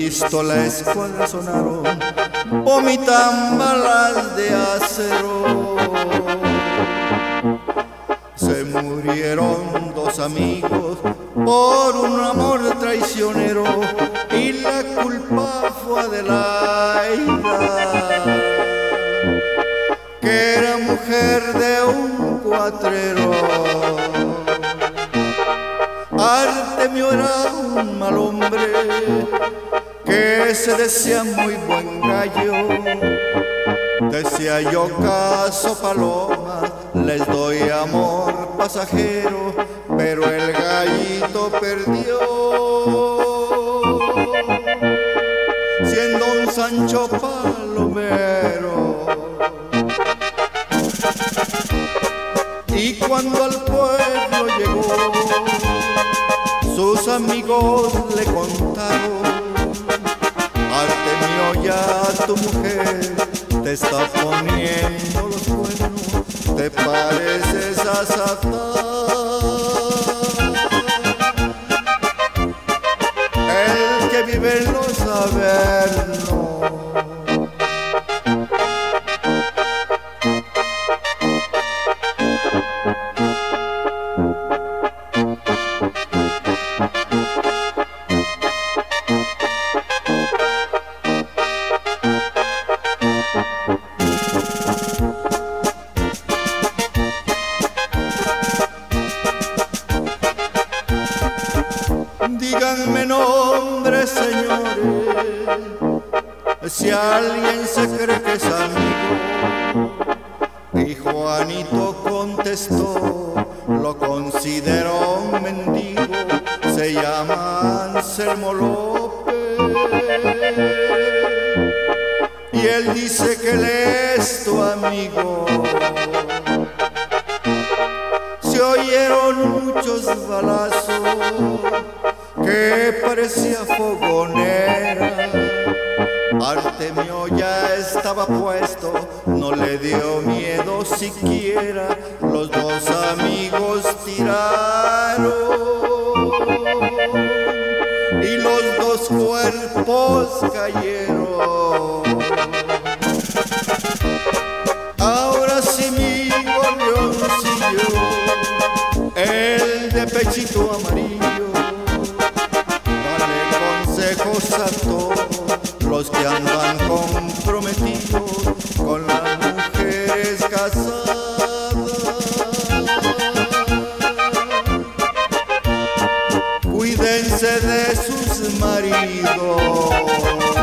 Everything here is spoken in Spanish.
Listo la escuadra sonaron, vomitan balas de acero. Se murieron dos amigos por un amor traicionero y la culpa fue de Laida, que era mujer de un cuatrero. Artemio era un mal hombre que se decía muy buen gallo. Decía yo caso paloma, les doy amor pasajero, pero el gallito perdió. Siendo un Sancho Palomero. Y cuando al pueblo llegó, sus amigos le contaron, tu mujer te está poniendo los cuernos, te pareces a Satán. El que vive en los avernos. Díganme nombre, señores, si alguien se cree que es amigo. Y Juanito contestó, lo considero un mendigo, se llama Anselmo López. Y él dice que él es tu amigo. Se oyeron muchos balazos parecía fogonera. Artemio ya estaba puesto, no le dio miedo siquiera. Los dos amigos tiraron y los dos cuerpos cayeron. Ahora sí mi gorrioncillo, el de pechito amarillo, los que andan comprometidos con las mujeres casadas. Cuídense de sus maridos.